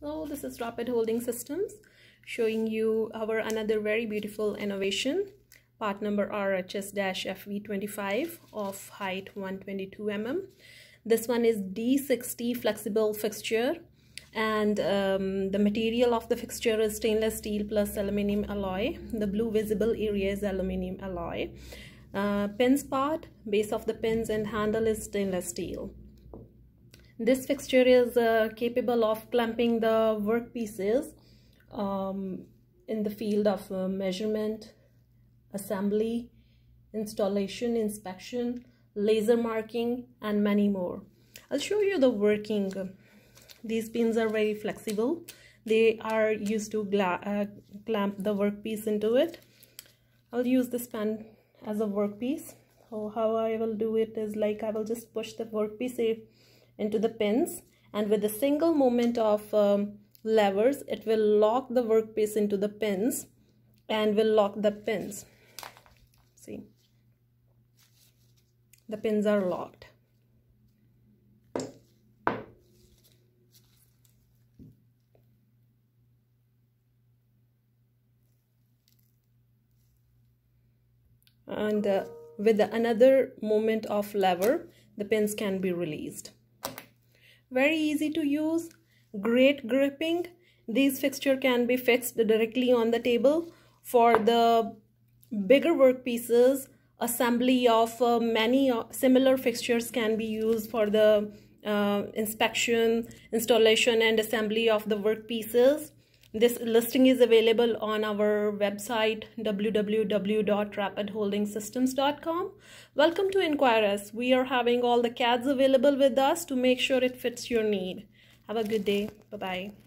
So this is Rapid Holding Systems showing you our another very beautiful innovation part number RHS-FV25 of height 122 mm. This one is D60 flexible fixture and um, the material of the fixture is stainless steel plus aluminum alloy. The blue visible area is aluminum alloy. Uh, pins part, base of the pins and handle is stainless steel. This fixture is uh, capable of clamping the workpieces um, in the field of uh, measurement, assembly, installation, inspection, laser marking, and many more. I'll show you the working. These pins are very flexible. They are used to uh, clamp the workpiece into it. I'll use this pen as a workpiece. So how I will do it is like I will just push the workpiece into the pins and with a single movement of um, levers it will lock the workpiece into the pins and will lock the pins. See? The pins are locked. And uh, with another movement of lever the pins can be released very easy to use. Great gripping. These fixture can be fixed directly on the table for the bigger workpieces. Assembly of uh, many uh, similar fixtures can be used for the uh, inspection installation and assembly of the workpieces this listing is available on our website www.rapidholdingsystems.com. Welcome to Inquire Us. We are having all the CADs available with us to make sure it fits your need. Have a good day. Bye-bye.